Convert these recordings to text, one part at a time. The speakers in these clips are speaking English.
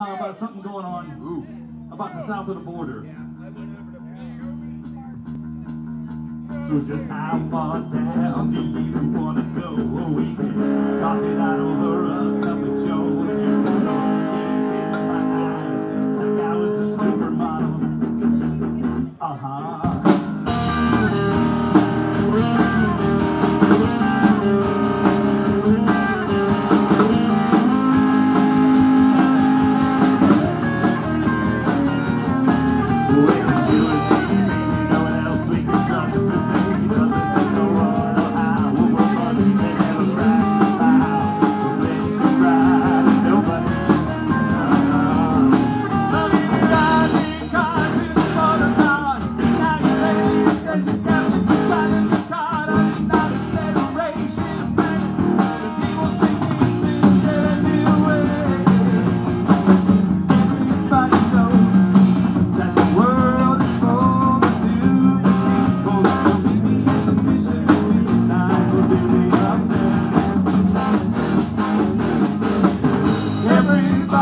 about something going on ooh, about the south of the border. So just have fun, Dad.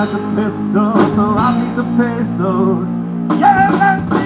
got the pistols, so I need the pesos. Yeah, that's